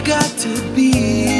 we got to be.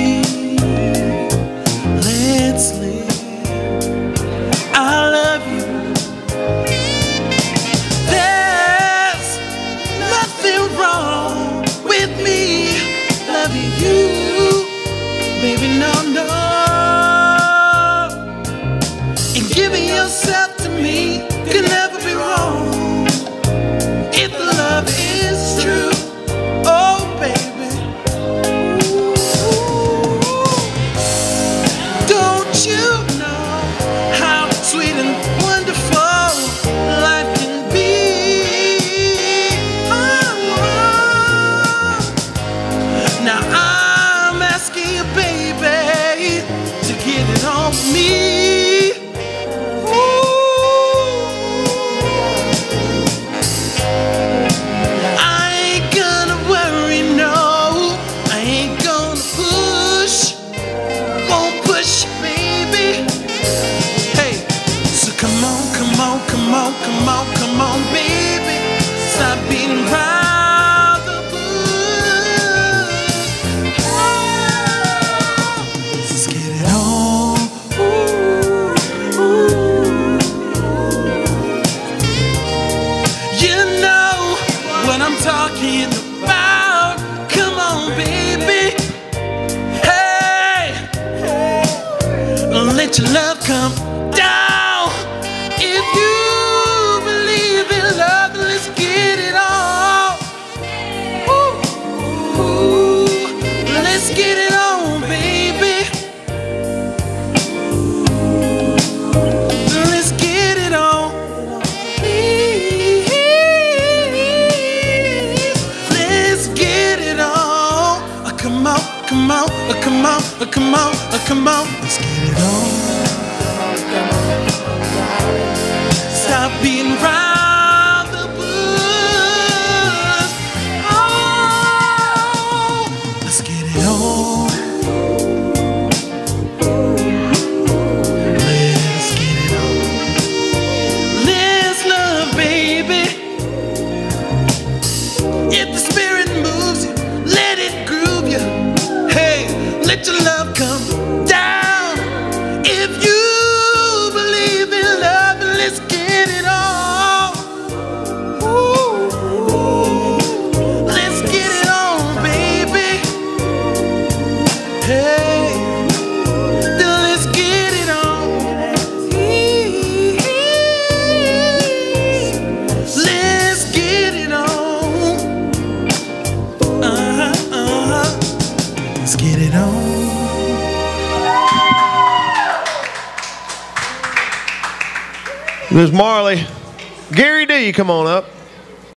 let your love come down. If you believe in love, let's get it on. Ooh, ooh, let's get it on. come out, come out, uh, come out, uh, come out, uh, come out. Let's get it on. Stop being round the bush. Oh, let's get it on. Ms. Marley. Gary D, come on up.